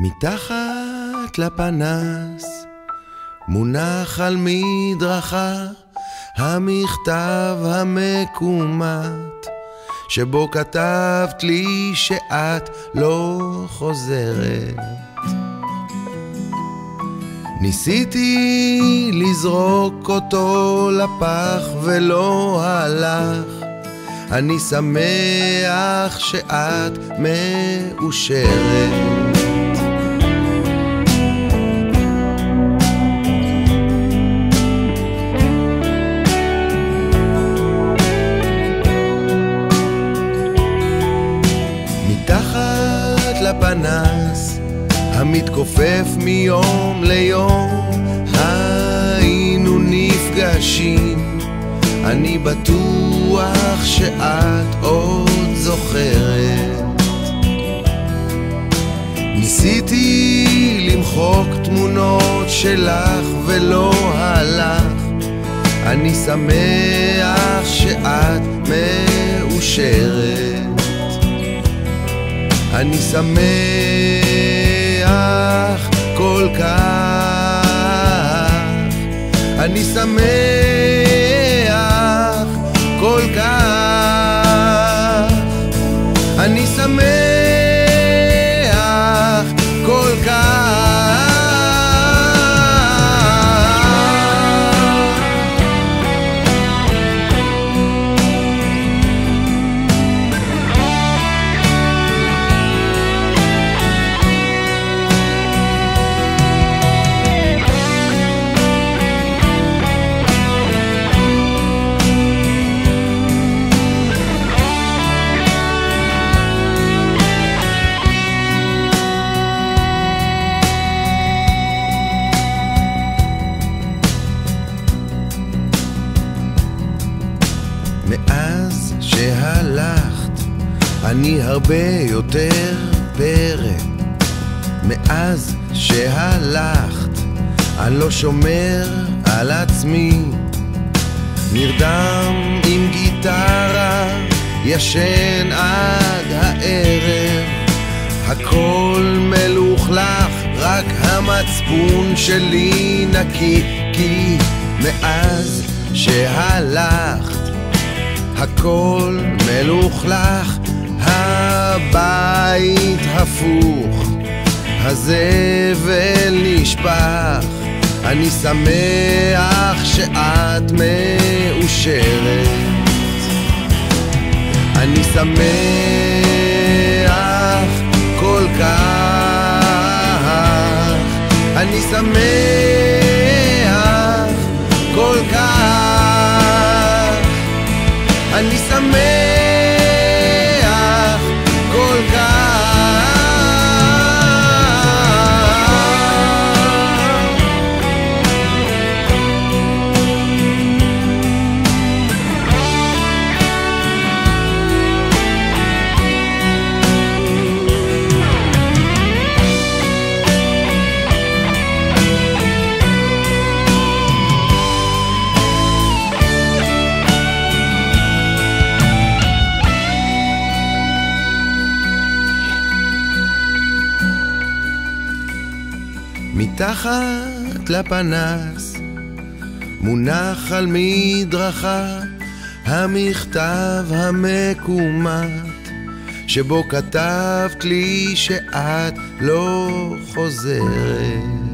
מתחת לפנס מונח על מדרכה המכתב המקומט שבו כתבת לי שאת לא חוזרת. ניסיתי לזרוק אותו לפח ולא הלך. אני שמח שאת מאושרת. לפנס המתכופף מיום ליום. היינו נפגשים אני בטוח שאת עוד זוכרת. ניסיתי למחוק תמונות שלך ולא הלך. אני שמח שאת מאושרת אני שמח כל כך, אני שמח אני הרבה יותר פרא. מאז שהלכת, אני לא שומר על עצמי. נרדם עם גיטרה, ישן עד הערב. הכל מלוכלך, רק המצפון שלי נקי, כי מאז שהלכת הכל מלוכלך, הפוך, הזבל נשפך, אני שמח שאת מאושרת. אני שמח כל כך, אני שמח כל כך. אני שמח מתחת לפנס מונח על מדרכה המכתב המקומט שבו כתבת לי שאת לא חוזרת